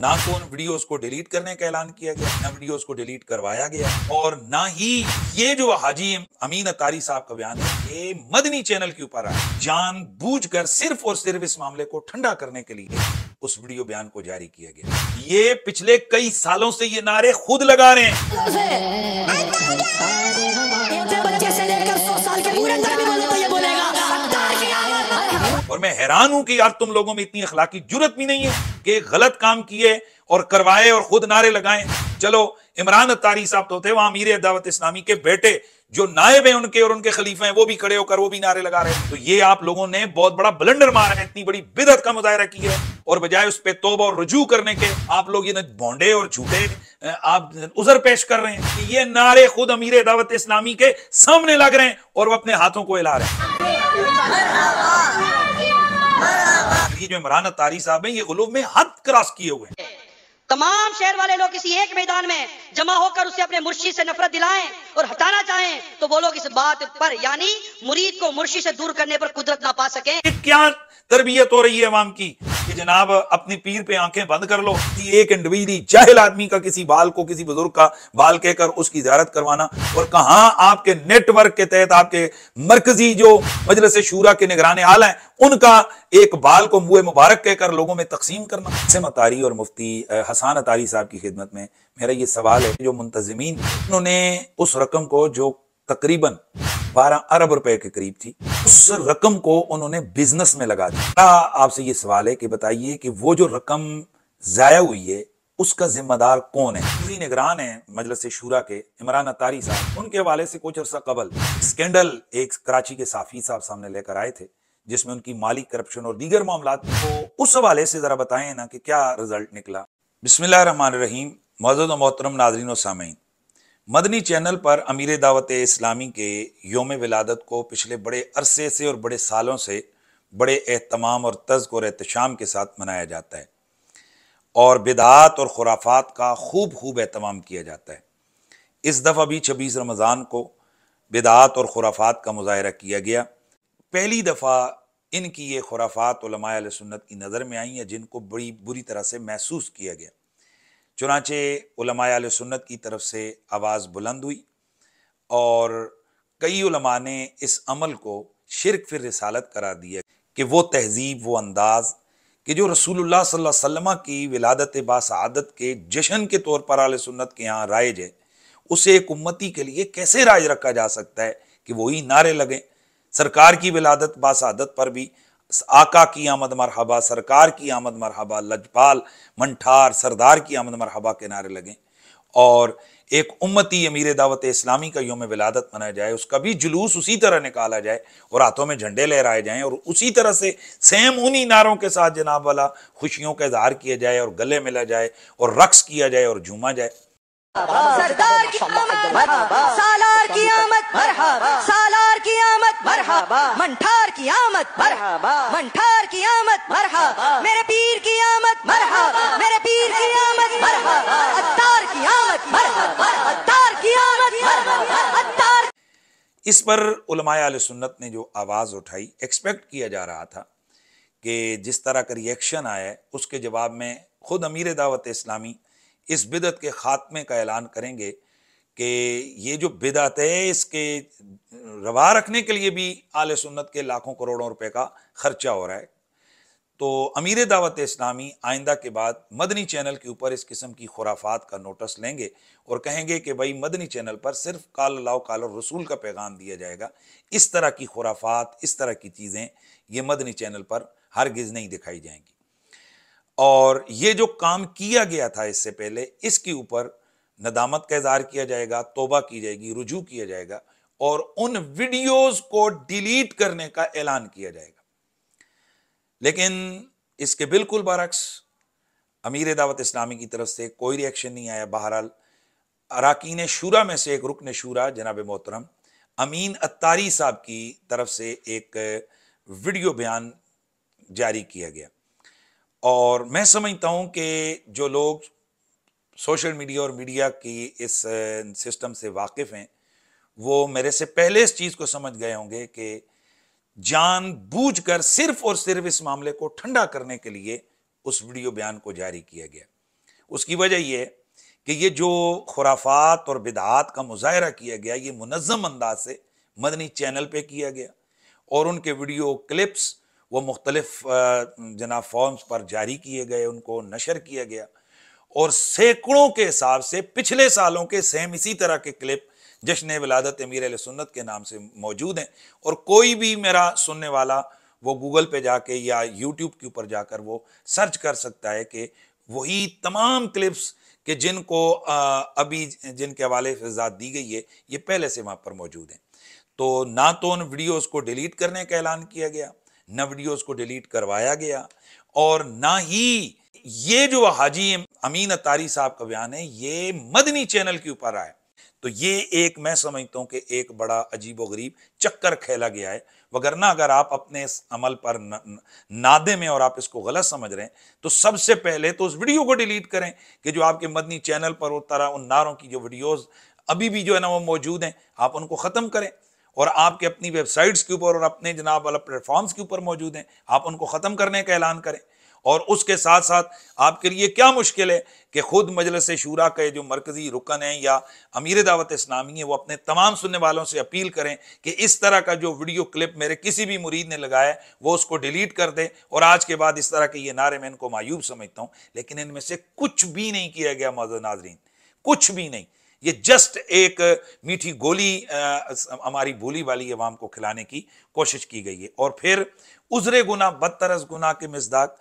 ना तो उन वीडियोस को डिलीट करने का ऐलान किया गया, ना वीडियोस को डिलीट करवाया गया, और ना ही ये जो हाजी अमीन अतारी साहब का बयान है, ये मदनी चैनल के ऊपर आया। जान बूझ कर सिर्फ़ और सिर्फ़ इस मामले को ठंडा करने के लिए उस वीडियो बयान को जारी किया गया। ये पिछले कई सालों से ये नारे खुद लगा रहे हैं। और मैं हैरान हूँ कि यार तुम लोगों में इतनी अखलाकी ज़रूरत भी नहीं है कि गलत काम किए और करवाए और खुद नारे लगाए। चलो, इमरान अत्तारी साहब तो थे, वहाँ अमीर दावत इस्लामी के बेटे, जो नायब हैं उनके और उनके खलीफे हैं, वो भी खड़े होकर वो भी नारे लगा रहे हैं। तो ये आप लोगों ने बहुत बड़ा ब्लंडर मारा है, इतनी बड़ी बिदत का मुजाहरा किया है। और बजाय उस पर तोबा और रजू करने के, आप लोग ये भोंडे और झूठे आप उजर पेश कर रहे हैं कि ये नारे खुद अमीर दावत इस्लामी के सामने लग रहे हैं और वो अपने हाथों को हिला रहे हैं। ये जो इमरान तारी साहब हैं ये गुलूब में हद क्रॉस किए हुए हैं। तमाम शहर वाले लोग किसी एक मैदान में जमा होकर उसे अपने मुर्शी से नफरत दिलाएँ और हटाना चाहें तो वो लोग इस बात पर यानी मुरीद को मुर्शी से दूर करने पर कुदरत ना पा सके। क्या तरबियत हो रही है अवाम की कि? जनाब, अपनी पीर पे आँखें बंद कर लो। कि एक इंडिविजुअली जाहिल आदमी का, किसी बाल को, किसी बुज़ुर्ग का बाल कहकर उसकी जियारत करवाना। और कहा आपके नेटवर्क के तहत, आपके मरकजी जो मजलस शूरा के निगरान आल हैं, उनका एक बाल को मुँह मुबारक कहकर लोगों में तकसीम करना। सिम अतारी और मुफ्ती हसान अतारी साहब की खिदमत में मेरा ये सवाल है, जो मुंतजमीन, उन्होंने उस रकम को जो तकरीबन 12 अरब रुपए के करीब थी। उस रकम को उन्होंने बिज़नेस में लगा दिया। आपसे ये सवाल है कि बताइए कि वो जो रकम जाया हुई है, उसका जिम्मेदार कौन है? पूरी निगरान है मजलस शूरा के, इमरान अतारी साहब। उनके हवाले से कुछ अर्सा कबल स्कैंडल एक कराची के साफी साहब सामने लेकर आए थे, जिसमें उनकी माली करप्शन और दीगर मामला तो उस हवाले से जरा बताएँ ना कि क्या रिज़ल्ट निकला। बिस्मिल्लाह रहीम, मौजूद मोहतरम नाजरीन और सामीन मदनी चैनल पर अमीर दावत इस्लामी के योम विलादत को पिछले बड़े अरसे से और बड़े सालों से बड़े अहतमाम और तज्क और एहतशाम के साथ मनाया जाता है और बिदात और खुराफात का खूब खूब अहतमाम किया जाता है। इस दफ़ा भी छब्बीस रमज़ान को बिदात और खुराफात का मुजाहरा किया गया। पहली दफ़ा इनकी ये खुराफात सुन्नत की नज़र में आई हैं, जिनको बड़ी बुरी तरह से महसूस किया गया। चुनाचे उलमाय सुन्नत की तरफ़ से आवाज़ बुलंद हुई और कई उलमा ने इस अमल को शिरक फिर रिसालत करार दिया कि वो तहजीब, वो अंदाज़ कि जो रसूलुल्लाह सल्लल्लाहु अलैहि वसल्लम की विलादत बासआदत के जश्न के तौर पर आल सुन्नत के यहाँ राइज है, उसे एक उम्मती के लिए कैसे राज रखा जा सकता है कि वही नारे लगें? सरकार की विलादत बासआदत पर भी आका की आमद मरहबा, सरकार की आमद मरहबा, लजपाल, मंठार, सरदार की आमद मरहबा के नारे लगें। और एक उम्मती अमीर दावत इस्लामी का योम विलादत मनाया जाए, उसका भी जुलूस उसी तरह निकाला जाए और हाथों में झंडे लहराए जाएँ और उसी तरह से सेम उन्हीं नारों के साथ जनाब वाला खुशियों का इजहार किया जाए और गले मिला जाए और रक्स किया जाए और झूमा जाए। सरदार की आमद सालार की आमद सालार की आमद मंठार की आमद मंठार की आमद मेरे पीर की आमद मेरे पीर की आमद अत्तार की आमद अत्तार की आमद अत्तार इस पर उलमाए सुन्नत ने जो आवाज़ उठाई एक्सपेक्ट किया जा रहा था कि जिस तरह का रिएक्शन आया है उसके जवाब में खुद अमीर दावत इस्लामी इस बिदत के ख़ात्मे का ऐलान करेंगे कि ये जो बिदत है, इसके रवा रखने के लिए भी आल सुन्नत के लाखों करोड़ों रुपए का खर्चा हो रहा है। तो अमीर दावत इस्लामी आइंदा के बाद मदनी चैनल के ऊपर इस किस्म की खुराफात का नोटिस लेंगे और कहेंगे कि भाई मदनी चैनल पर सिर्फ़ काल लाओ काल रसूल का पैगाम दिया जाएगा। इस तरह की खुराफात, इस तरह की चीज़ें ये मदनी चैनल पर हर गिज़ नहीं दिखाई जाएँगी। और ये जो काम किया गया था इससे पहले, इसके ऊपर नदामत का इजहार किया जाएगा, तोबा की जाएगी, रुजू किया जाएगा और उन वीडियोस को डिलीट करने का ऐलान किया जाएगा। लेकिन इसके बिल्कुल बरक्स, अमीर दावत इस्लामी की तरफ़ से कोई रिएक्शन नहीं आया। बहरहाल, अरकान शूरा में से एक रुकन शूरा, जनाब मोहतरम, अमीन अत्तारी साहब की तरफ़ से एक वीडियो बयान जारी किया गया। और मैं समझता हूँ कि जो लोग सोशल मीडिया और मीडिया की इस सिस्टम से वाकिफ़ हैं, वो मेरे से पहले इस चीज़ को समझ गए होंगे कि जान बूझ कर सिर्फ़ और सिर्फ़ इस मामले को ठंडा करने के लिए उस वीडियो बयान को जारी किया गया। उसकी वजह यह कि ये जो खुराफात और बिदात का मुजाहरा किया गया, ये मुनज़म अंदाज से मदनी चैनल पे किया गया और उनके वीडियो क्लिप्स वो मुख्तलिफ़ जना फॉर्म्स पर जारी किए गए, उनको नशर किया गया। और सैकड़ों के हिसाब से पिछले सालों के सेम इसी तरह के क्लिप जश्न विलादत अमीर सुन्नत के नाम से मौजूद हैं। और कोई भी मेरा सुनने वाला वो गूगल पे जाके या यूट्यूब के ऊपर जाकर वो सर्च कर सकता है कि वही तमाम क्लिप्स कि जिनको अभी जिनके हवाले फिजात दी गई है, ये पहले से वहाँ पर मौजूद हैं। तो ना तो उन वीडियोस को डिलीट करने का ऐलान किया गया न वीडियोस को डिलीट करवाया गया और ना ही ये जो हाजी अमीन अतारी साहब का बयान है ये मदनी चैनल के ऊपर आया। तो ये एक मैं समझता हूँ कि एक बड़ा अजीब गरीब चक्कर खेला गया है। वगरना अगर आप अपने इस अमल पर न, नादे में और आप इसको गलत समझ रहे हैं तो सबसे पहले तो उस वीडियो को डिलीट करें कि जो आपके मदनी चैनल पर वो तरह उन नारों की जो वीडियोज़ अभी भी जो है ना वो मौजूद हैं आप उनको ख़त्म करें। और आपके अपनी वेबसाइट्स के ऊपर और अपने जनाब वाला प्लेटफॉर्म्स के ऊपर मौजूद हैं, आप उनको ख़त्म करने का ऐलान करें। और उसके साथ साथ आपके लिए क्या मुश्किल है कि खुद मजलस शूरा के जो मरकज़ी रुकन है या अमीर दावत इस्लामी है, वो अपने तमाम सुनने वालों से अपील करें कि इस तरह का जो वीडियो क्लिप मेरे किसी भी मुरीद ने लगाया वो उसको डिलीट कर दे। और आज के बाद इस तरह के ये नारे मैं इनको मायूब समझता हूँ, लेकिन इनमें से कुछ भी नहीं किया गया, मौजूद नाजरीन, कुछ भी नहीं। ये जस्ट एक मीठी गोली हमारी बोली वाली अवाम को खिलाने की कोशिश की गई है। और फिर उजरे गुना, बदतरस गुना के मिसदाक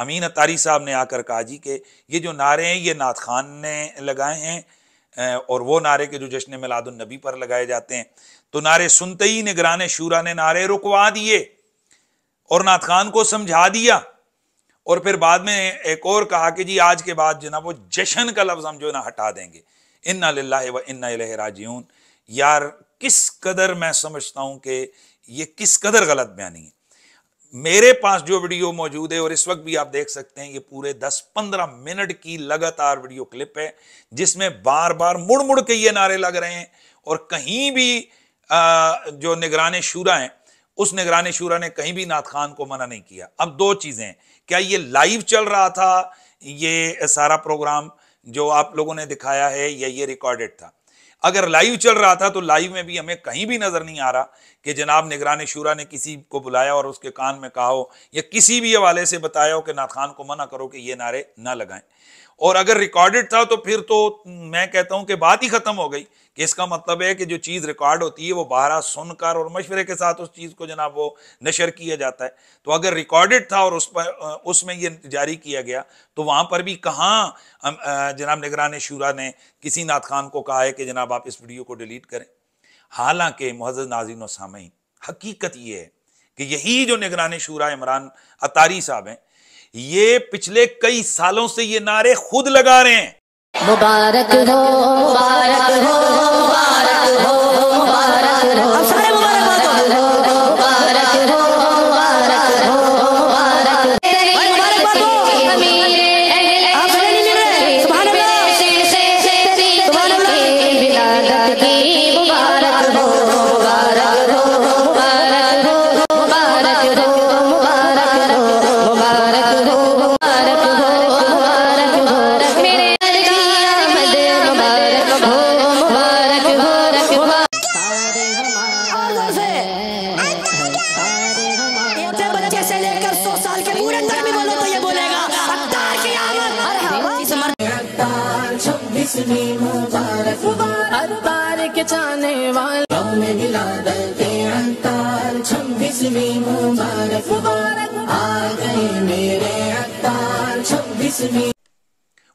अमीन अतारी साहब ने आकर कहा जी कि, ये जो नारे हैं, ये नात खान ने लगाए हैं और वो नारे के जो जश्न मिलादुलनबी पर लगाए जाते हैं। तो नारे सुनते ही निगरान शूरा ने नारे रुकवा दिए और नात खान को समझा दिया। और फिर बाद में एक और कहा कि जी, आज के बाद जो ना, वो जश्न का लफ्ज़ हम जो ना हटा देंगे। इन्ना ला व इन्ना राजीन यार किस कदर मैं समझता हूँ कि ये किस कदर गलत बयानी है? मेरे पास जो वीडियो मौजूद है और इस वक्त भी आप देख सकते हैं ये पूरे 10-15 मिनट की लगातार वीडियो क्लिप है जिसमें बार बार मुड़ मुड़ के ये नारे लग रहे हैं और कहीं भी आ, जो निगरान शूरा हैं उस निगरान शूरा ने कहीं भी नाथ खान को मना नहीं किया। अब दो चीज़ें क्या ये लाइव चल रहा था? ये सारा प्रोग्राम? जो आप लोगों ने दिखाया है, या, ये रिकॉर्डेड था। अगर लाइव चल रहा था तो लाइव में भी हमें कहीं भी नज़र नहीं आ रहा कि जनाब निगरानी शूरा ने किसी को बुलाया और उसके कान में कहा हो, या किसी भी हवाले से बताया हो कि नाथ खान को मना करो कि ये नारे ना लगाएँ। और अगर रिकॉर्डेड था तो फिर तो मैं कहता हूँ कि बात ही खत्म हो गई। कि इसका मतलब है कि जो चीज़ रिकॉर्ड होती है, वो बारह सुनकर और मशवरे के साथ उस चीज़ को जनाब वो नशर किया जाता है। तो अगर रिकॉर्डेड था और उस पर उसमें ये जारी किया गया तो वहाँ पर भी कहाँ जनाब निगरान शूरा ने किसी नात खान को कहा है कि जनाब आप इस वीडियो को डिलीट करें। हालाँकि मोहज नाजिन सामीन हकीकत ये है कि यही जो निगरान शूरा इमरान अतारी साहब हैं, ये पिछले कई सालों से ये नारे खुद लगा रहे हैं। मुबारक हो मुबारक हो।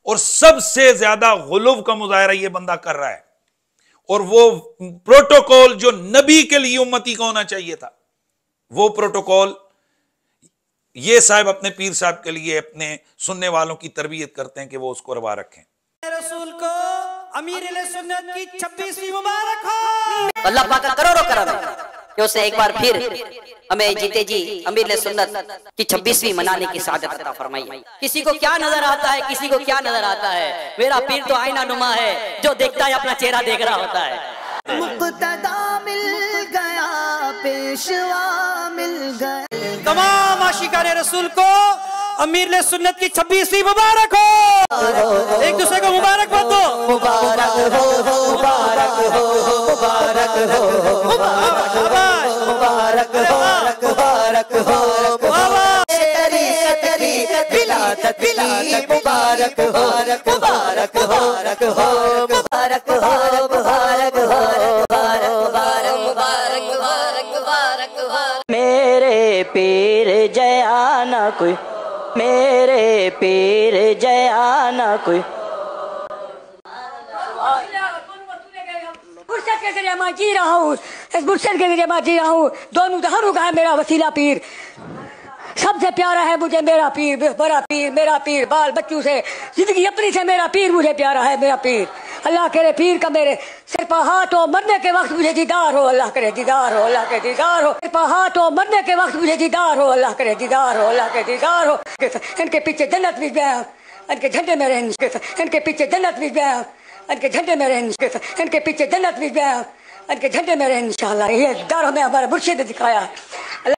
और सबसे ज़्यादा गुलूब का मुजाहरा ये बंदा कर रहा है। और वो प्रोटोकॉल जो नबी के लिए उम्मती का होना चाहिए था वो प्रोटोकॉल ये साहब अपने पीर साहब के लिए अपने सुनने वालों की तरबियत करते हैं कि वो उसको रवा रखें। रसूल को अमीर सुन्नत की छब्बीसवीं मुबारक हो। अल्लाह पाक का करोड़ों। कि से एक बार फिर हमें जीते जी अमीर सुन्नत की छब्बीसवीं मनाने की शादत अदा फरमाई। किसी को क्या नज़र आता है किसी को क्या नज़र आता है? मेरा पीर तो आईना नुमा है जो देखता है अपना चेहरा देख रहा होता है। मिल गया पेशवा मिल गया। तमाम आशिकान रसूल को अमीर सुन्नत की छब्बीसवीं मुबारक हो। एक दूसरे को मुबारक बात दो। मुबारक हो मुबारक हो मुबारक हो मुबारक मुबारक हो मुबारक हो मुबारक हो मुबारक हो मुबारक हो मुबारक मुबारक मुबारक मुबारक मुबारक। मेरे पीर जया न कोई, मेरे पीर जया न कोई। ज़रिए मैं जी रहा हूँ। इस मुर्शद के ज़रिए मैं जी रहा हूँ। दोनों जहरों का है मेरा वसीला पीर। सबसे प्यारा है मुझे मेरा पीर, बड़ा पीर, मेरा पीर, बाल बच्चों से। ज़िंदगी अपनी से मेरा पीर मुझे प्यारा है मेरा पीर। अल्लाह करे पीर का मेरे सिर पर हाथ हो मरने के वक्त मुझे दीदार हो, अल्लाह करे दीदार हो, अल्लाह के दीदार हो। सिर पर हाथ हो मरने के वक्त मुझे दीदार हो, अल्लाह करे दीदार हो, अल्लाह के दीदार हो। इनके पीछे जन्नत भी गया इनके झंडे में रहें इनके पीछे जन्नत भी गया इनके झंडे में रहें इनके पीछे जन्नत भी गया इनके झंडे में रहें इंशाल्लाह। ये दार हमें हमारे मुर्शिद ने दिखाया। है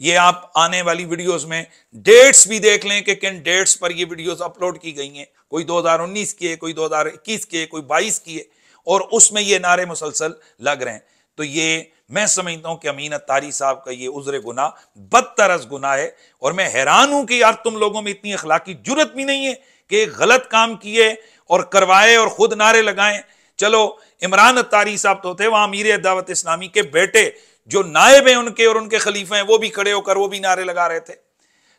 ये आप आने वाली वीडियोस में डेट्स भी देख लें कि किन डेट्स पर ये वीडियोस अपलोड की गई हैं। कोई 2019 की है, कोई 2021 की है, कोई 22 की है, और उसमें ये नारे मुसलसल लग रहे हैं। तो ये मैं समझता हूँ कि अमीन अत्तारी साहब का ये उज्र गुना बदतरस गुना है, और मैं हैरान हूँ कि यार तुम लोगों में इतनी अखलाकी ज़रूरत भी नहीं है कि गलत काम किए और करवाए और खुद नारे लगाएँ। चलो, इमरान अतारी साहब तो थे, वहाँ अमीर दावत इस्लामी के बेटे, जो नायब हैं उनके और उनके खलीफे हैं, वो भी खड़े होकर, वो भी नारे लगा रहे थे।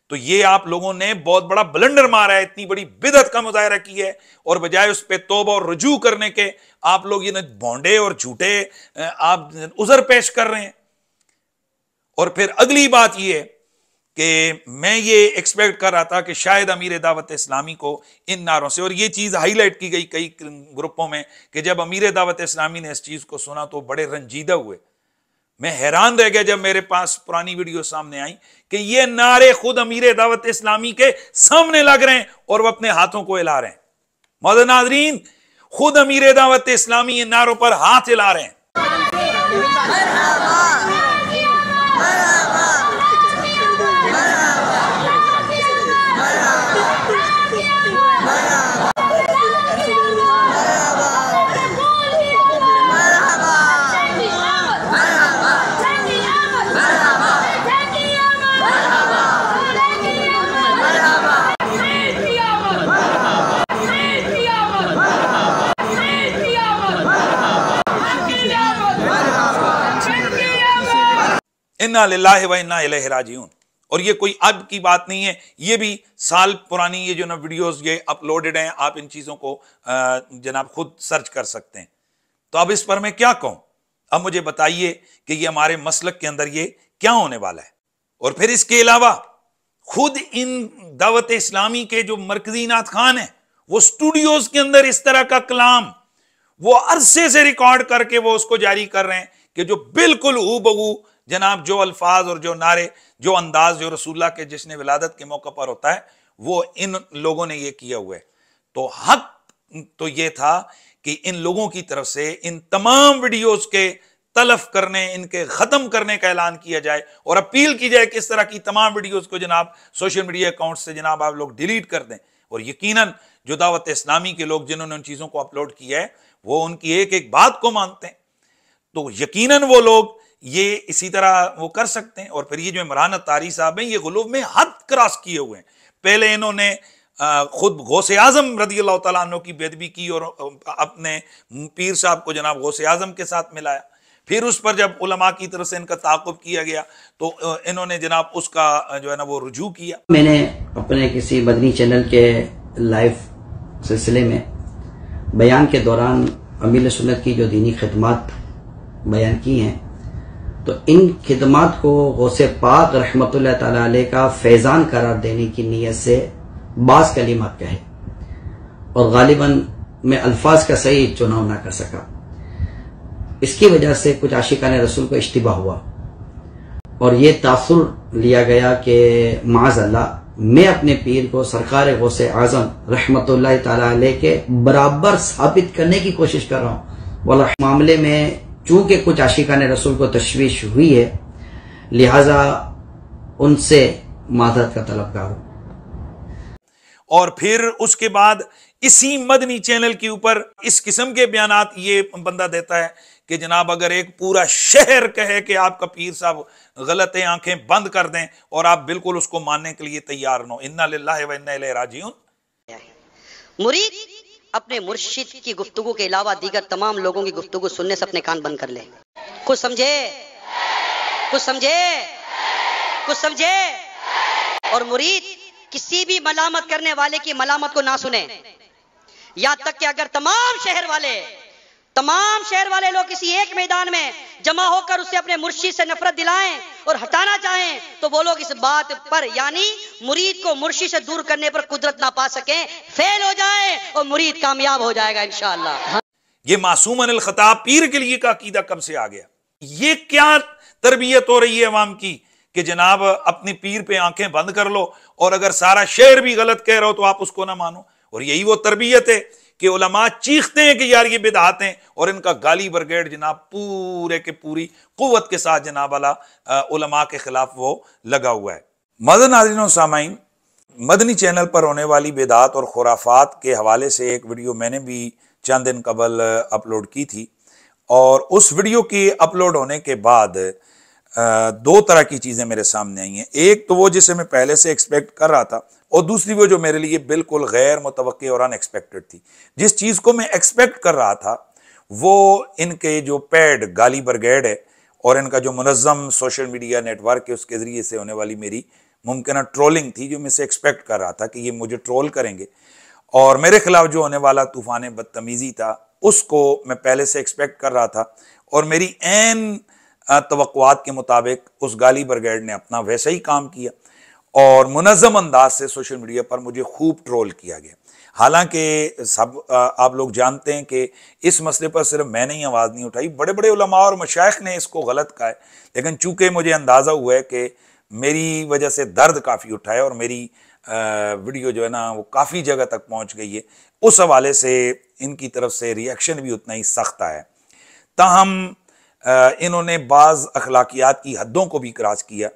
तो ये आप लोगों ने बहुत बड़ा ब्लंडर मारा है, इतनी बड़ी बिदत का मुजाहरा की है, और बजाय उस पर तोबा और रजू करने के, आप लोग ये भोंडे और झूठे आप उजर पेश कर रहे हैं। और फिर अगली बात यह है कि मैं ये एक्सपेक्ट कर रहा था कि शायद अमीर दावत इस्लामी को इन नारों से, और ये चीज़ हाईलाइट की गई कई ग्रुपों में कि जब अमीर दावत इस्लामी ने इस चीज़ को सुना तो बड़े रंजीदा हुए। मैं हैरान रह गया जब मेरे पास पुरानी वीडियो सामने आई कि ये नारे खुद अमीर दावत इस्लामी के सामने लग रहे हैं और वो अपने हाथों को हिला रहे हैं। मदन नाजरीन, खुद अमीर दावत इस्लामी इन नारों पर हाथ हिला रहे हैं। इन्ना व इन्ना राजीन और ये कोई अब की बात नहीं है, ये भी साल पुरानी ये जो ना वीडियोस ये अपलोडेड हैं, आप इन चीज़ों को जनाब खुद सर्च कर सकते हैं। तो अब इस पर मैं क्या कहूँ? अब मुझे बताइए कि ये हमारे मसलक के अंदर ये क्या होने वाला है। और फिर इसके अलावा, खुद इन दावत इस्लामी के जो मरकजी नाथ खान है, वो स्टूडियोज के अंदर इस तरह का कलाम, वो अरसे से रिकॉर्ड करके वो उसको जारी कर रहे हैं कि जो बिल्कुल बहू जनाब, जो अल्फाज और जो नारे, जो अंदाज जो रसूल्ला के, जिसने विलादत के मौके पर होता है, वो इन लोगों ने ये किया हुआ है। तो हक तो ये था कि इन लोगों की तरफ़ से, इन तमाम वीडियोस के तलफ करने, इनके ख़त्म करने का ऐलान किया जाए और अपील की जाए कि इस तरह की तमाम वीडियोस को जनाब, सोशल मीडिया अकाउंट से जनाब आप लोग डिलीट कर दें। और यकीनन, जो दावत इस्लामी के लोग जिन्होंने उन चीज़ों को अपलोड किया है, वो उनकी एक एक बात को मानते हैं। तो यकीनन वो लोग ये इसी तरह वो कर सकते हैं। और फिर ये जो इमरान तारी साहब हैं, ये गुलूब में हद क्रॉस किए हुए हैं। पहले इन्होंने खुद गौस आज़म रदी अल्लाह की बेदबी की और अपने पीर साहब को जनाब गौस आज़म के साथ मिलाया। फिर उस पर जब उलमा की तरफ़ से इनका ताकुब किया गया तो इन्होंने जनाब उसका जो है ना वो रुजू किया। मैंने अपने किसी मदनी चैनल के लाइव सिलसिले में बयान के दौरान अमीर सुन्नत की जो दीनी खदमात बयान की हैं तो इन खिदमत को गौसे पाक रहमत का फैज़ान करार देने की नीयत से बास कलीमत कहे। और गालिबन मैं अल्फाज का सही चुनाव ना कर सका। इसकी वजह से कुछ आशिका ने रसूल को इश्तबा हुआ। और ये तासुर लिया गया कि माज अल्लाह मैं अपने पीर को सरकार गौसे आज़म रहमत के बराबर साबित करने की कोशिश कर रहा हूँ। वाला मामले में चूँकि कुछ आशिका ने रसूल को तशवीश हुई है लिहाजा उनसे मादत का तलबगार हूँ। और फिर उसके बाद इसी मदनी चैनल के ऊपर इस किस्म के बयान ये बंदा देता है कि जनाब अगर एक पूरा शहर कहे कि आपका पीर साहब गलत है आँखें बंद कर दें और आप बिल्कुल उसको मानने के लिए तैयार न हो। इन्ना लिल्लाहि व इन्ना इलैहि राजिऊन। मुरीद अपने मुर्शिद की गुफ्तु के अलावा दीगर तमाम लोगों की गुफ्तु सुनने से अपने कान बंद कर ले। कुछ समझे? कुछ समझे? कुछ समझे? और मुरीद, किसी भी मलामत करने वाले की मलामत को ना सुने। यहाँ तक कि अगर तमाम शहर वाले, तमाम शहर वाले लोग किसी एक मैदान में जमा होकर उसे अपने मुर्शिद से नफरत दिलाएँ और हटाना चाहें तो वो लोग इस बात पर, यानी मुरीद को मुर्शिद से दूर करने पर कुदरत ना पा सके। फेल हो जाए। और मुरीद कामयाब हो जाएगा इंशाअल्लाह ये मासूम अनिल खताब पीर के लिए का अकीदा कब से आ गया? ये क्या तरबियत हो रही है अवाम की कि जनाब, अपनी पीर पे आँखें बंद कर लो और अगर सारा शहर भी गलत कह रहा हो तो आप उसको ना मानो। और यही वो तरबियत है कि उलमा चीखते हैं कि यार ये बिदात हैं और इनका गाली ब्रिगेड जनाब पूरे के पूरी कुत के साथ जनाब अला उलमा के खिलाफ वो लगा हुआ है। मदन नाजरीन सामाइन मदनी चैनल पर होने वाली बेदात और खुराफात के हवाले से एक वीडियो मैंने भी चंद दिन कबल अपलोड की थी और उस वीडियो के अपलोड होने के बाद दो तरह की चीज़ें मेरे सामने आई हैं। एक तो वो जिसे मैं पहले से एक्सपेक्ट कर रहा था और दूसरी वो जो मेरे लिए बिल्कुल गैर मुतव और अनएक्सपेक्टेड थी। जिस चीज़ को मैं एक्सपेक्ट कर रहा था, वो इनके जो पैड गाली ब्रिगेड है और इनका जो मुनज़म सोशल मीडिया नेटवर्क है, उसके ज़रिए से होने वाली मेरी मुमकिन ट्रोलिंग थी जो मैं से एक्सपेक्ट कर रहा था कि ये मुझे ट्रोल करेंगे। और मेरे खिलाफ जो होने वाला तूफ़ान बदतमीज़ी था, उसको मैं पहले से एक्सपेक्ट कर रहा था। और मेरी एन तो के मुताबिक उस गाली ब्रिगेड ने अपना वैसा ही काम किया। और मुनज़म अंदाज से सोशल मीडिया पर मुझे खूब ट्रोल किया गया। हालाँकि सब आप लोग जानते हैं कि इस मसले पर सिर्फ़ मैंने ही आवाज़ नहीं उठाई। बड़े बड़े उलमा और मशाइ ने इसको गलत कहा है। लेकिन चूँकि मुझे अंदाज़ा हुआ है कि मेरी वजह से दर्द काफ़ी उठाए और मेरी वीडियो जो है ना, वो काफ़ी जगह तक पहुँच गई है। उस हवाले से इनकी तरफ़ से रिएक्शन भी उतना ही सख्त आया ताहम इन्होंने बाज़ अखलाकियात की हदों को भी क्रॉस किया।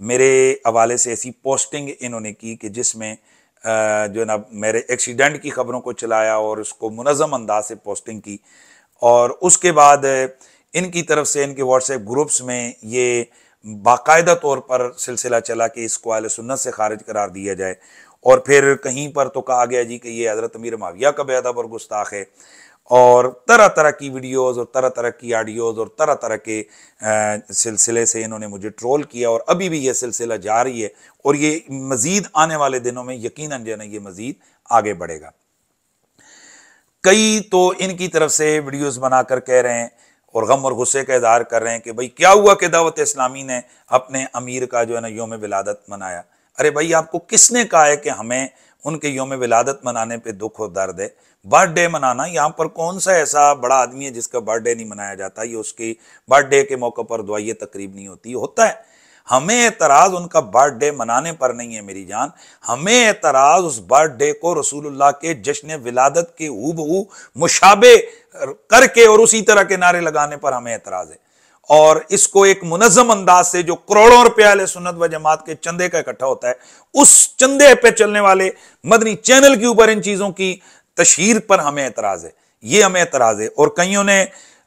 मेरे हवाले से ऐसी पोस्टिंग इन्होंने की कि जिसमें जो है ना, मेरे एक्सीडेंट की खबरों को चलाया और उसको मुनज़म अंदाज से पोस्टिंग की। और उसके बाद इनकी तरफ़ से, इनके व्हाट्सएप ग्रुप्स में ये बाकायदा तौर पर सिलसिला चला कि इसको आल सुन्नत से खारिज करार दिया जाए। और फिर कहीं पर तो कहा गया जी कि ये हज़रत अमीर माविया का बेदब और गुस्ताख है। और तरह तरह की वीडियोस और तरह तरह की आडियोज़ और तरह तरह के सिलसिले से इन्होंने मुझे ट्रोल किया और अभी भी ये सिलसिला जारी है और ये मज़ीद आने वाले दिनों में यकीन जो है ये मज़ीद आगे बढ़ेगा। कई तो इनकी तरफ़ से वीडियोस बनाकर कह रहे हैं और गम और गुस्से का इजहार कर रहे हैं कि भाई क्या हुआ कि दावत इस्लामी ने अपने अमीर का जो है ना योम विलादत मनाया? अरे भाई, आपको किसने कहा है कि हमें उनके योम विलादत मनाने पे दुख और दर्द है? बर्थडे मनाना, यहाँ पर कौन सा ऐसा बड़ा आदमी है जिसका बर्थडे नहीं मनाया जाता? ये उसकी बर्थडे के मौके पर दुआई तकरीब नहीं होती होता है। हमें एतराज़ उनका बर्थडे मनाने पर नहीं है मेरी जान। हमें एतराज़ उस बर्थडे को रसूलुल्लाह के जश्न विलादत के हूबहू मुशाबे करके और उसी तरह के नारे लगाने पर हमें एतराज़ है। और इसको एक मुनजम अंदाज से जो करोड़ों रुपया सुन्नत व जमात के चंदे का इकट्ठा होता है, उस चंदे पे चलने वाले मदनी चैनल के ऊपर इन चीज़ों की तशहर पर हमें एतराज़ है। ये हमें एतराज़ है। और कईयों ने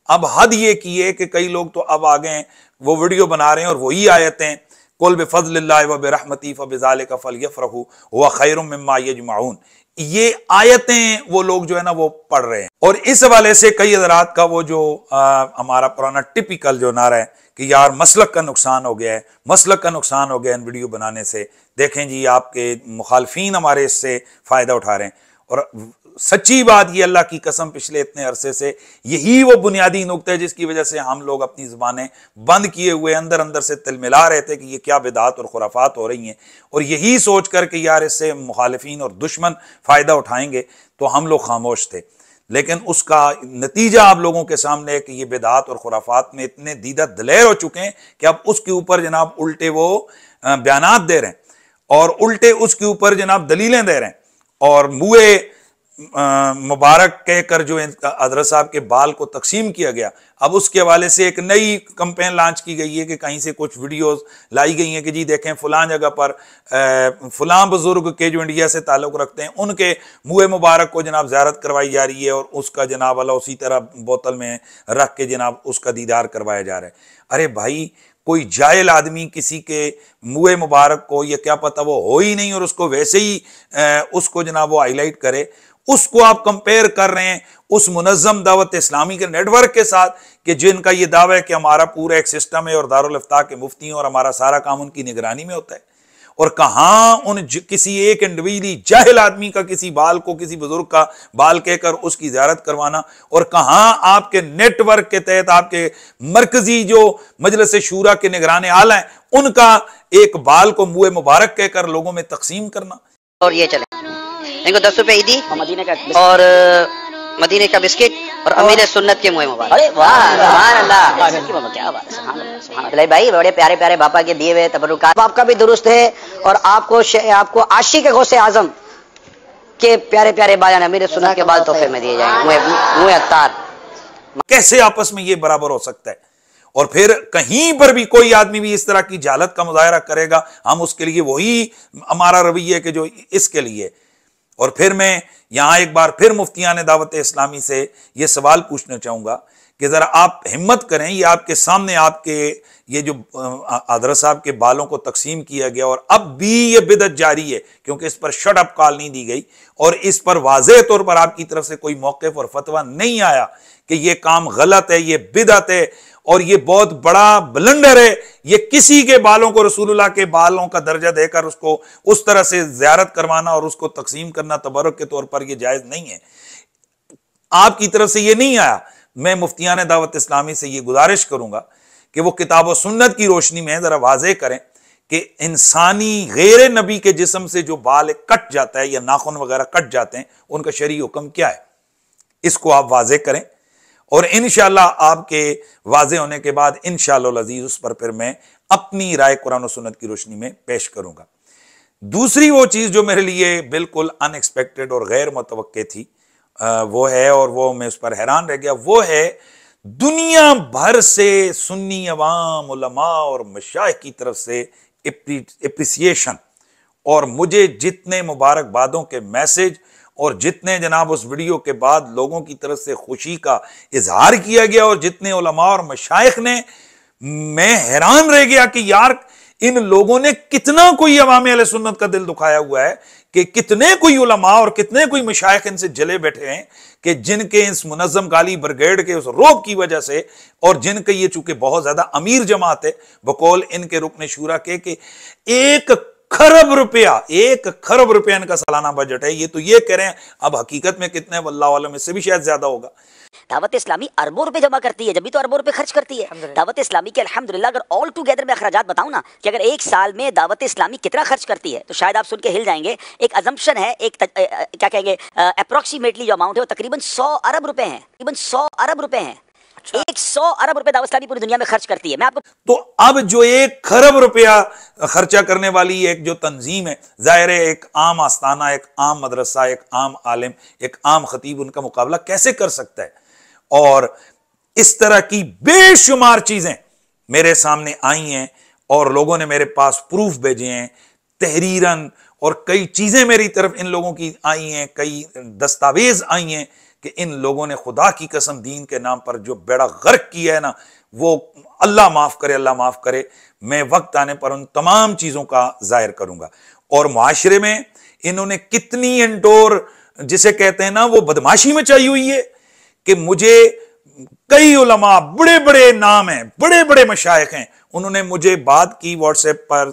अब हद ये की है कि कई लोग तो अब आ गए वो वीडियो बना रहे हैं और वही आयतें कुल बफजल व बरहमती फ़ाल का फल यफ़रहू व खैर यजमाउन ये आयतें वो लोग जो है ना वो पढ़ रहे हैं। और इस हवाले से कई हजरात का वो जो आ, हमारा पुराना टिपिकल जो नारा है कि यार मसलक का नुकसान हो गया है मसलक का नुकसान हो गया इन वीडियो बनाने से। देखें जी आपके मुखालफी हमारे इससे फ़ायदा उठा रहे हैं। और सच्ची बात ये अल्लाह की कसम पिछले इतने अरसे से यही वो बुनियादी नुकते है जिसकी वजह से हम लोग अपनी ज़बानें बंद किए हुए अंदर अंदर से तिलमिला रहे थे कि ये क्या बिदात और खुराफात हो रही हैं। और यही सोच कर कि यार इससे मुखालफी और दुश्मन फ़ायदा उठाएँगे तो हम लोग खामोश थे। लेकिन उसका नतीजा आप लोगों के सामने है कि ये बिदात और खुराफात में इतने दीदा दलेर हो चुके हैं कि अब उसके ऊपर जनाब उल्टे वो बयान दे रहे हैं। और उल्टे उसके ऊपर जनाब दलीलें दे रहे हैं। और मुए मुबारक कहकर जो हज़रत साहब के बाल को तकसीम किया गया, अब उसके हवाले से एक नई कंपेन लॉन्च की गई है कि कहीं से कुछ वीडियोस लाई गई हैं कि जी देखें फलां जगह पर फलां बुज़ुर्ग के जो इंडिया से ताल्लुक रखते हैं, उनके मुँह मुबारक को जनाब ज्यारत करवाई जा रही है और उसका जनाब वाला उसी तरह बोतल में रख के जनाब उसका दीदार करवाया जा रहा है। अरे भाई, कोई जायल आदमी किसी के मुँह मुबारक को या क्या पता वो हो ही नहीं और उसको वैसे ही उसको जनाब वो हाईलाइट करे उसको आप कंपेयर कर रहे हैं उस मुनज़म दावत इस्लामी के नेटवर्क के साथ कि जिनका ये दावा है कि हमारा पूरा एक सिस्टम है और दारुल इफ्ता के मुफ्ती और हमारा सारा काम उनकी निगरानी में होता है। और कहाँ उन किसी एक इंडिविजुअली जाहिल आदमी का, किसी बाल को, किसी बुज़ुर्ग का बाल कहकर उसकी ज्यारत करवाना और कहाँ आपके नेटवर्क के तहत आपके मरकजी जो मजलिस शूरा के निगरान आला हैं, उनका एक बाल को मुँह मुबारक कहकर लोगों में तकसीम करना। और ये चले। इनको दस रुपए ईदी। और मदीने का और मदीने का बिस्किट और अमीर सुन्नत के मुँह मुबारक। अरे वाह अल्लाह क्या बात है सुभान अल्लाह, सुभान अल्लाह। चले भाई बड़े प्यारे प्यारे बापा के दिए हुए तबरुकात। आपका भी दुरुस्त है और आपको आपको आशी के गौसे आज़म के प्यारे प्यारे बाजान अमीर सुन्नत के बाद तोहफे में दिए जाएँगे। मुँह अत्तार कैसे आपस में ये बराबर हो सकता है? और फिर कहीं पर भी कोई आदमी भी इस तरह की जालत का मुजाहरा करेगा हम उसके लिए वही हमारा रवैया के जो इसके लिए। और फिर मैं यहाँ एक बार फिर मुफ्तियान दावत इस्लामी से ये सवाल पूछना चाहूँगा कि जरा आप हिम्मत करें, ये आपके सामने आपके, ये जो आदर साहब के बालों को तकसीम किया गया और अब भी ये बिदत जारी है, क्योंकि इस पर शट अप कॉल नहीं दी गई और इस पर वाज तौर पर आपकी तरफ़ से कोई मौकफ और फतवा नहीं आया कि ये काम गलत है, ये बिदत है और ये बहुत बड़ा ब्लंडर है। ये किसी के बालों को, रसूलुल्लाह के बालों का दर्जा देकर उसको उस तरह से ज्यारत करवाना और उसको तकसीम करना तबरक के तौर पर यह जायज़ नहीं है। आपकी तरफ़ से ये नहीं आया मैं मुफ्तियान दावत इस्लामी से ये गुजारिश करूँगा कि वो किताब सुन्नत की रोशनी में जरा वाजे करें कि इंसानी गैर नबी के जिसम से जो बाल कट जाता है या नाखून वगैरह कट जाते हैं, उनका शरी हुक्म क्या है? इसको आप वाजे करें। और इन आपके वाजे होने के बाद इन शजीज़ उस पर फिर मैं अपनी राय कुरान सुन्नत की रोशनी में पेश करूँगा। दूसरी वो चीज़ जो मेरे लिए बिल्कुल अनएक्सपेक्टेड और गैर मुतव थी वो है और वो मैं उस पर हैरान रह गया। वो है दुनिया भर से सुन्नी अवाम, उलमा और मशाह की तरफ़ से एप्रिसिएशन। और मुझे जितने मुबारकबादों के मैसेज और जितने जनाब उस वीडियो के बाद लोगों की तरफ़ से खुशी का इजहार किया गया और जितने उलमा और मशाइ ने, मैं हैरान रह गया कि यार इन लोगों ने कितना कोई अवाम सुन्नत का दिल दुखाया हुआ है कि कितने कोई उलमा और कितने कोई मशाइख इनसे जले बैठे हैं कि जिनके इस मुनजम गाली ब्रिगेड के, उस रोब की वजह से और जिनके ये चूँकि बहुत ज़्यादा अमीर जमात है, बकौल इनके रुकन शूरा के कि एक खरब रुपया, एक खरब रुपया इनका सालाना बजट है। ये तो ये कह रहे हैं, अब हकीकत में कितने वल्ला वालों में से भी शायद ज़्यादा होगा। दावत इस्लामी अरबों रुपए जमा करती है जब भी तो अरबों रुपए खर्च करती है। दावत इस्लामी के अलहमदिल्ला अगर ऑल टुगेदर में अखराज बताऊँ ना कि अगर एक साल में दावत इस्लामी कितना खर्च करती है तो शायद आप सुन के हिल जाएँगे। एक अजम्पन है एक क्या कहेंगे अप्रोक्सीमेटली जो अमाउंट है वो तकरीबन सौ अरब रुपए हैं। तकरीबन सौ अरब रुपए हैं। एक सौ अरब रुपए दावत पूरी दुनिया में खर्च करती है। मैं आपको तो अब जो एक खरब रुपया खर्चा करने वाली एक जो तंजीम है ज़ाहिर है एक आम आस्थाना एक आम मदरसा एक आम आलिम एक आम खतीब उनका मुकाबला कैसे कर सकता है? और इस तरह की बेशुमार चीज़ें मेरे सामने आई हैं और लोगों ने मेरे पास प्रूफ भेजे हैं तहरीरन और कई चीज़ें मेरी तरफ़ इन लोगों की आई हैं कई दस्तावेज़ आई हैं कि इन लोगों ने खुदा की कसम दीन के नाम पर जो बेड़ा गर्क किया है ना, वो अल्लाह माफ़ करे, अल्लाह माफ़ करे। मैं वक्त आने पर उन तमाम चीज़ों का ज़ाहिर करूँगा। और माशरे में इन्होंने कितनी इंडोर, जिसे कहते हैं ना, वो बदमाशी में चाहिए हुई है कि मुझे कई उलमा बड़े बड़े नाम हैं बड़े बड़े मशाइक हैं। उन्होंने मुझे बात की व्हाट्सएप पर,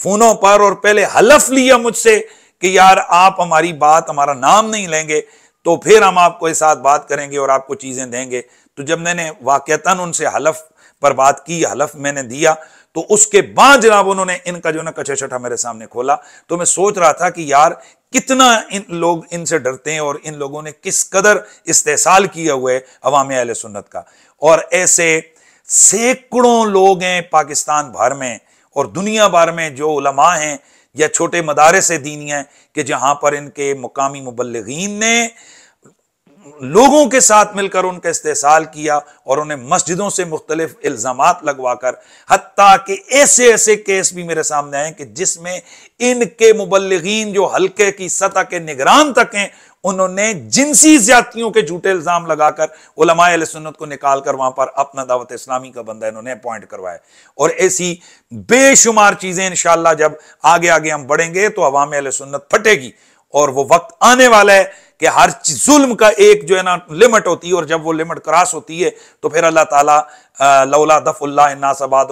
फोनों पर, और पहले हलफ लिया मुझसे कि, यार, आप हमारी बात, हमारा नाम नहीं लेंगे। तो फिर हम आपको इस साथ बात करेंगे और आपको चीज़ें देंगे। तो जब मैंने वाकता उनसे हलफ पर बात की, हलफ मैंने दिया तो उसके बाद जनाब उन्होंने इनका जो ना कच्चा छठा मेरे सामने खोला। तो मैं सोच रहा था कि यार कितना इन लोग इनसे डरते हैं और इन लोगों ने किस कदर इस्तेसाल किया हुआ है अवाम अहल सुन्नत का। और ऐसे सैकड़ों लोग हैं पाकिस्तान भर में और दुनिया भर में जो उलमा हैं या छोटे मदारे से दीनी हैं कि जहाँ पर इनके मुकामी मुबलगिन ने लोगों के साथ मिलकर उनका इस्तेसाल किया और उन्हें मस्जिदों से मुख्तलिफ़ इल्ज़ाम लगवाकर हती कि ऐसे ऐसे केस भी मेरे सामने आए कि जिसमें इनके मुबलगिन जो हल्के की सतह के निगरान तक हैं, उन्होंने जिनसी ज्यादतियों के झूठे इल्ज़ाम लगाकर सुन्नत को निकाल कर वहाँ पर अपना दावत इस्लामी का बंदा इन्होंने अपॉइंट करवाया। और ऐसी बेशुमार चीज़ें इंशाला जब आगे आगे हम बढ़ेंगे तो अवाम सुन्नत फटेगी और वो वक्त आने वाला है कि हर जुल्म का एक जो है ना लिमिट होती है और जब वो लिमिट क्रॉस होती है तो फिर अल्लाह ताला लौला दफ़ुल्ला नासबाद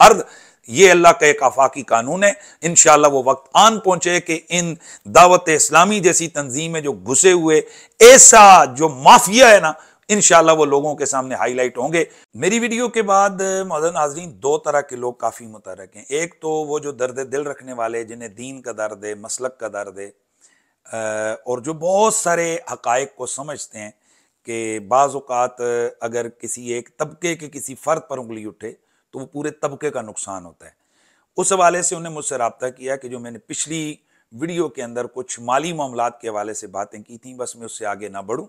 अर्द। ये अल्लाह का एक आफाकी कानून है। इन वो वक्त आन पहुँचे कि इन दावत इस्लामी जैसी तंजीमें जो घुसे हुए ऐसा जो माफिया है ना इनशाला वो लोगों के सामने हाईलाइट होंगे। मेरी वीडियो के बाद मदन नाजरीन, दो तरह के लोग काफ़ी मुतरक हैं। एक तो वो जो दर्द दिल रखने वाले जिन्हें दीन का दर्द है, मसलक का दर्द है और जो बहुत सारे हकायक को समझते हैं कि बाज़ात अगर किसी एक तबके के किसी फ़र्द पर उंगली उठे तो वो पूरे तबके का नुकसान होता है। उस हवाले से उन्हें मुझसे रबता किया कि जो मैंने पिछली वीडियो के अंदर कुछ माली मामला के हवाले से बातें की थी, बस मैं उससे आगे ना बढ़ूँ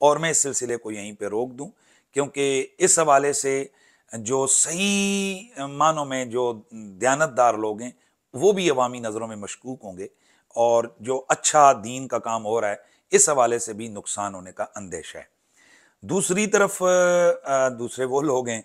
और मैं इस सिलसिले को यहीं पर रोक दूँ, क्योंकि इस हवाले से जो सही मानों में जो दयानतदार लोग हैं, वो भी अवामी नज़रों में मशकूक होंगे। और जो अच्छा दीन का काम हो रहा है, इस हवाले से भी नुकसान होने का अंदेशा है। दूसरी तरफ़ दूसरे वो लोग हैं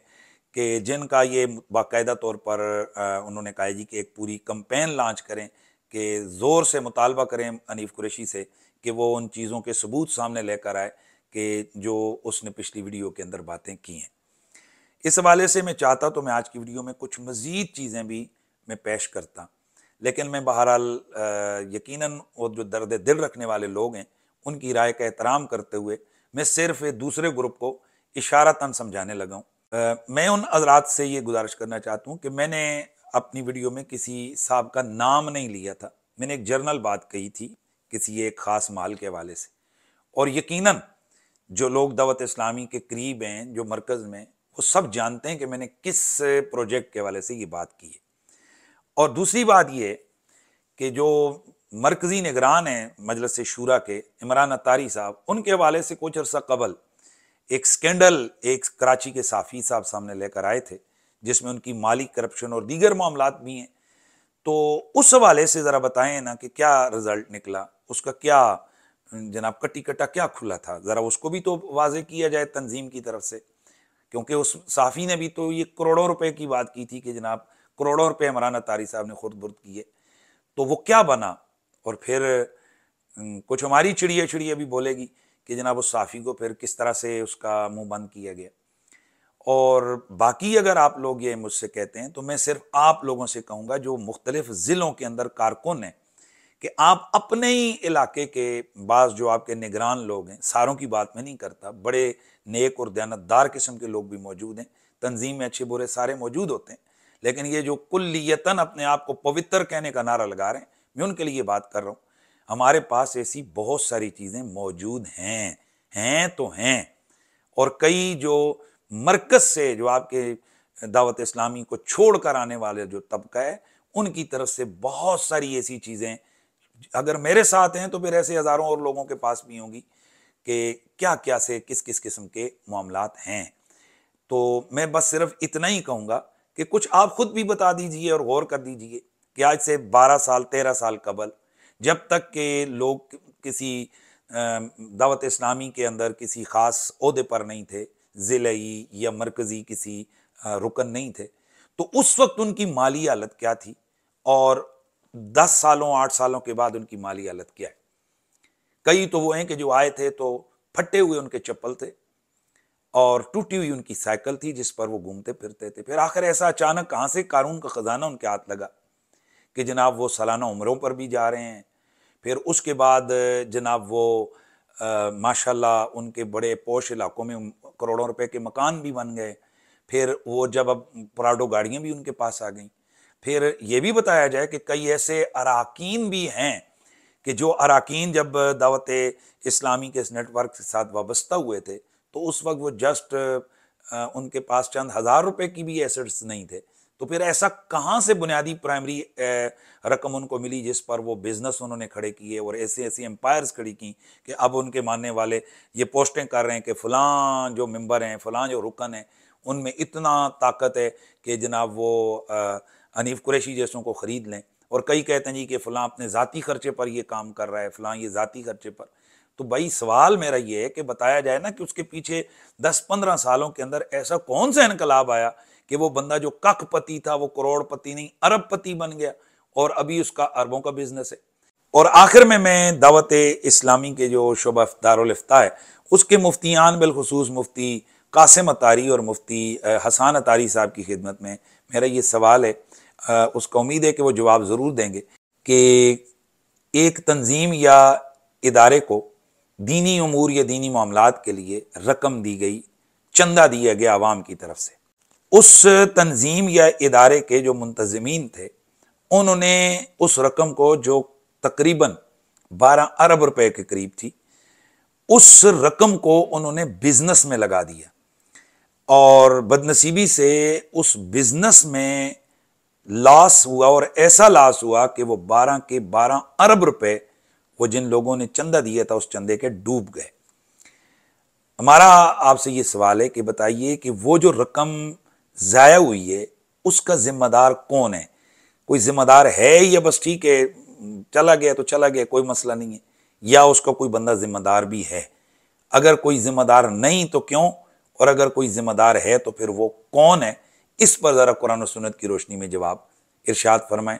कि जिनका ये बाकायदा तौर पर उन्होंने कहा जी कि एक पूरी कंपेन लॉन्च करें, कि ज़ोर से मुतालबा करें अनीफ कुरेशी से कि वो उन चीज़ों के सबूत सामने लेकर आए कि जो उसने पिछली वीडियो के अंदर बातें की हैं। इस हवाले से मैं चाहता तो मैं आज की वीडियो में कुछ मज़ीद चीज़ें भी मैं पेश करता। लेकिन मैं बहरहाल यकीनन वो जो दर्द दिल रखने वाले लोग हैं। उनकी राय का एहतराम करते हुए मैं सिर्फ़ दूसरे ग्रुप को इशारा तन समझाने लगा हूँ। मैं उन हजरात से ये गुजारिश करना चाहता हूँ कि मैंने अपनी वीडियो में किसी साहब का नाम नहीं लिया था। मैंने एक जर्नल बात कही थी किसी एक ख़ास माल के हवाले से। और यकीनन जो लोग दावत इस्लामी के करीब हैं, जो मरकज़ में वो सब जानते हैं कि मैंने किस प्रोजेक्ट के हवाले से ये बात की है। और दूसरी बात ये कि जो मरकज़ी निगरान हैं मजलस शूरा के, इमरान अतारी साहब, उनके हवाले से कुछ अर्सा कबल एक स्कैंडल एक कराची के साफ़ी साहब सामने लेकर आए थे, जिसमें उनकी माली करप्शन और दीगर मामला भी हैं। तो उस हवाले से ज़रा बताएँ ना कि क्या रिज़ल्ट निकला, उसका क्या, जनाब कटी कटा क्या खुला था? ज़रा उसको भी तो वाजे किया जाए तंजीम की तरफ़ से, क्योंकि उस साफ़ी ने भी तो ये करोड़ों रुपए की बात की थी कि जनाब करोड़ों रुपए इमरान तारी साहब ने खुद बुर्द किए। तो वो क्या बना? और फिर कुछ हमारी चिड़िया चिड़िया भी बोलेगी कि जनाब उस साफ़ी को फिर किस तरह से उसका मुँह बंद किया गया। और बाकी अगर आप लोग ये मुझसे कहते हैं तो मैं सिर्फ़ आप लोगों से कहूँगा जो मुख्तलिफ़ ज़िलों के अंदर कारकुन हैं कि आप अपने ही इलाके के बाद जो आपके निगरान लोग हैं, सारों की बात में नहीं करता, बड़े नेक और दयानतदार किस्म के लोग भी मौजूद हैं, तंजीम में अच्छे बुरे सारे मौजूद होते हैं। लेकिन ये जो कुल्लियतन अपने आप को पवित्र कहने का नारा लगा रहे हैं, मैं उनके लिए बात कर रहा हूँ। हमारे पास ऐसी बहुत सारी चीज़ें मौजूद हैं हैं तो हैं। और कई जो मरकज से जो आपके दावत इस्लामी को छोड़ कर आने वाले जो तबका है, उनकी तरफ़ से बहुत सारी ऐसी चीज़ें, अगर मेरे साथ हैं तो फिर ऐसे हज़ारों और लोगों के पास भी होंगी कि क्या क्या से किस किस किस्म के मामला हैं। तो मैं बस सिर्फ़ इतना ही कहूँगा कि कुछ आप खुद भी बता दीजिए और गौर कर दीजिए कि आज से 12 साल 13 साल कबल, जब तक के लोग किसी दावत इस्लामी के अंदर किसी ख़ास अहदे पर नहीं थे, ज़िलई या मरकज़ी किसी रुकन नहीं थे तो उस वक्त उनकी माली हालत क्या थी? और दस सालों, आठ सालों के बाद उनकी माली हालत क्या है? कई तो वो हैं कि जो आए थे तो फटे हुए उनके चप्पल थे और टूटी हुई उनकी साइकिल थी जिस पर वो घूमते फिरते थे। फिर आखिर ऐसा अचानक कहाँ से कानून का ख़जाना उनके हाथ लगा कि जनाब वो सालाना उम्रों पर भी जा रहे हैं। फिर उसके बाद जनाब वो माशाल्लाह उनके बड़े पोश इलाकों में करोड़ों रुपए के मकान भी बन गए। फिर वो जब अब पराडो गाड़ियाँ भी उनके पास आ गई। फिर ये भी बताया जाए कि कई ऐसे अरकान भी हैं कि जो अरकान जब दावत इस्लामी के इस नेटवर्क के साथ वाबस्ता हुए थे तो उस वक्त वो जस्ट उनके पास चंद हज़ार रुपए की भी एसेट्स नहीं थे। तो फिर ऐसा कहाँ से बुनियादी प्राइमरी रकम उनको मिली जिस पर वो बिज़नेस उन्होंने खड़े किए और ऐसे ऐसी एम्पायर्स खड़ी की कि अब उनके मानने वाले ये पोस्टें कर रहे हैं कि फ़लाँ जो मेंबर हैं, फ़लाँ जो रुकन हैं, उनमें इतना ताकत है कि जनाब वो अनीफ कुरैशी जैसों को ख़रीद लें। और कई कहते हैं जी कि फ़लाँ अपने ज़ाती ख़र्चे पर ये काम कर रहा है, फ़लाँ ये ज़ाती ख़र्चे पर। तो भाई सवाल मेरा ये है कि बताया जाए ना कि उसके पीछे दस पंद्रह सालों के अंदर ऐसा कौन सा इनकलाब आया कि वो बंदा जो कखपति था, वो करोड़पति नहीं, अरबपति बन गया और अभी उसका अरबों का बिज़नेस है। और आखिर में मैं दावत इस्लामी के जो शुभ दारफ्ता है, उसके मुफ्तियान बिलखसूस मुफ्ती कासिम अतारी और मुफ्ती हसान अतारी साहब की खिदमत में मेरा ये सवाल है। उसका उम्मीद है कि वो जवाब ज़रूर देंगे कि एक तंजीम या इदारे को दीनी अमूर या दीनी मामलात के लिए रकम दी गई, चंदा दिया गया आवाम की तरफ़ से। उस तंजीम या इदारे के जो मुंतजमीन थे, उन्होंने उस रकम को जो तकरीबन 12 अरब रुपए के करीब थी, उस रकम को उन्होंने बिज़नेस में लगा दिया। और बदनसीबी से उस बिज़नेस में लॉस हुआ और ऐसा लॉस हुआ कि वो 12 के 12 अरब रुपए वो जिन लोगों ने चंदा दिया था उस चंदे के डूब गए। हमारा आपसे ये सवाल है कि बताइए कि वो जो रकम ज़ाया हुई है, उसका जिम्मेदार कौन है? कोई जिम्मेदार है या बस ठीक है, चला गया तो चला गया, कोई मसला नहीं है। या उसका कोई बंदा जिम्मेदार भी है? अगर कोई जिम्मेदार नहीं तो क्यों? और अगर कोई जिम्मेदार है तो फिर वो कौन है? इस पर ज़रा कुरान सुनत की रोशनी में जवाब इरशाद फरमाएँ।